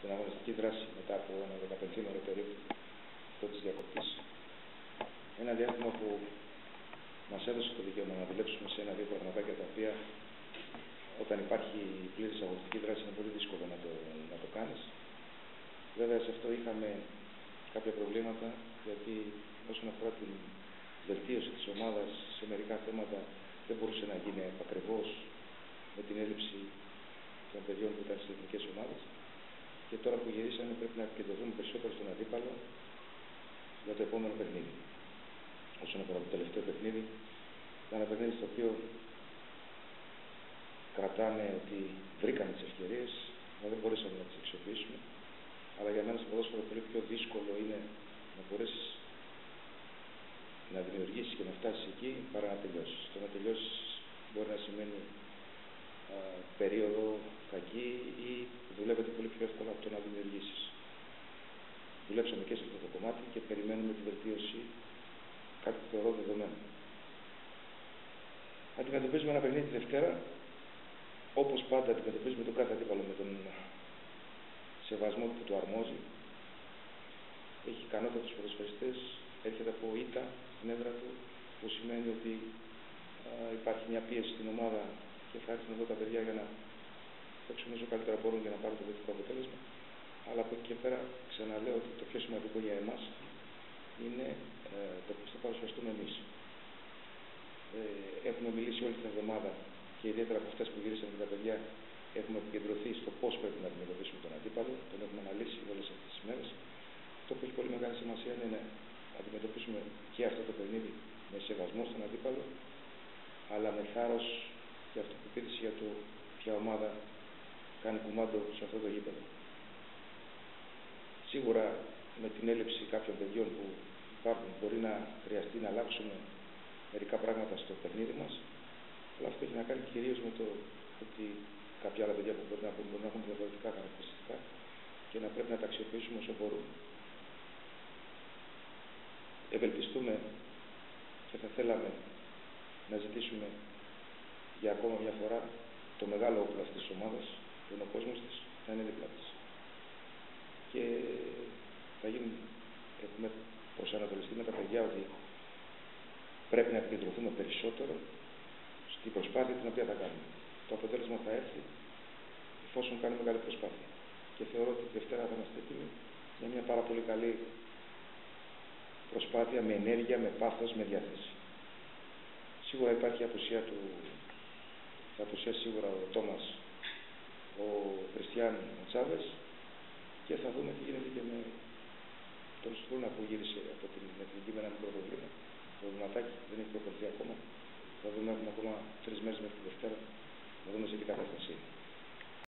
την αγωνιστική δράση μετά από ένα 15 περίπου αυτό της διακοπής. Ένα διάστημα που μας έδωσε το δικαίωμα να δουλέψουμε σε ένα-δύο πραγματάκια τα οποία όταν υπάρχει πλήρης αγωνιστική δράση είναι πολύ δύσκολο να το, να το κάνεις. Βέβαια σε αυτό είχαμε κάποια προβλήματα γιατί όσον αφορά την βελτίωση της ομάδας σε μερικά θέματα δεν μπορούσε να γίνει ακριβώ με την έλλειψη των παιδιών που ήταν στι εθνικές ομάδες. Και τώρα που γυρίσαμε πρέπει να επικεντρωθούμε περισσότερο στον αντίπαλο για το επόμενο παιχνίδι. Όσον αφορά το τελευταίο παιχνίδι, ήταν ένα παιχνίδι στο οποίο κρατάμε ότι βρήκαμε τις ευκαιρίες, αλλά δεν μπορέσαμε να τις αξιοποιήσουμε. Αλλά για μένα στο ποδόσφαιρο πολύ πιο δύσκολο είναι να μπορέσεις να δημιουργήσεις και να φτάσεις εκεί παρά να τελειώσεις. Το να τελειώσεις μπορεί να σημαίνει α, περίοδο κακή ή δουλεύετε πολύ πιο εύκολα από το να δημιουργήσεις. Δουλέψαμε και σε αυτό το κομμάτι και περιμένουμε τη βελτίωση, κάτι που θεωρώ δεδομένο. Αντιμετωπίζουμε ένα παιχνίδι τη Δευτέρα, όπως πάντα αντιμετωπίζουμε τον κάθε αντίπαλο με τον σεβασμό που του αρμόζει. Έχει ικανότατους ποδοσφαιριστές, έρχεται από ήττα στην έδρα του, που σημαίνει ότι α, υπάρχει μια πίεση στην ομάδα και θα έρθουν εδώ τα παιδιά για να παίξουν όσο καλύτερα μπορούν για να πάρουν το δυτικό αποτέλεσμα. Αλλά από εκεί και πέρα ξαναλέω ότι το πιο σημαντικό για εμάς είναι ε, το πώς θα παρουσιαστούμε εμείς. Ε, έχουμε μιλήσει όλη την εβδομάδα και ιδιαίτερα από αυτές που γυρίσαμε με τα παιδιά έχουμε επικεντρωθεί στο πώς πρέπει να αντιμετωπίσουμε τον αντίπαλο. Τον έχουμε αναλύσει όλες αυτές τις μέρες. Αυτό που έχει πολύ μεγάλη σημασία είναι να αντιμετωπίσουμε και αυτό το παιχνίδι με σεβασμό στον αντίπαλο, αλλά με θάρρος και αυτοπεποίθηση για το ποια ομάδα κάνει κουμάντο σε αυτό το γήπεδο. Σίγουρα με την έλλειψη κάποιων παιδιών που υπάρχουν μπορεί να χρειαστεί να αλλάξουμε μερικά πράγματα στο παιχνίδι μας αλλά αυτό έχει να κάνει κυρίως με το ότι κάποια άλλα παιδιά που μπορεί να, μπορεί να έχουν διαφορετικά χαρακτηριστικά και να πρέπει να τα αξιοποιήσουμε όσο μπορούμε. Ευελπιστούμε και θα θέλαμε να ζητήσουμε για ακόμα μια φορά το μεγάλο όπλο αυτής της ομάδας που είναι ο κόσμος της θα είναι δίπλα της. Και θα γίνουν, έχουμε προσανατολιστεί με τα παιδιά ότι πρέπει να επικεντρωθούμε περισσότερο στην προσπάθεια την οποία θα κάνουμε. Το αποτέλεσμα θα έρθει εφόσον κάνουμε καλή προσπάθεια. Και θεωρώ ότι τη Δευτέρα θα είμαστε έτοιμοι για μια πάρα πολύ καλή προσπάθεια με ενέργεια, με πάθος, με διάθεση. Σίγουρα υπάρχει απουσία του, θα απουσιάσει σίγουρα ο Τόμας, ο Χριστιαν Τσάβες και θα δούμε τι γίνεται και με τον Στρούνα που γύρισε από την εθνική με ένα μικρό προβλήμα. Το βηματάκι δεν έχει προχωρηθεί ακόμα. Θα δούμε, έχουμε ακόμα τρεις μέρες μέχρι τη Δευτέρα. Θα δούμε σε τι κατάσταση είναι.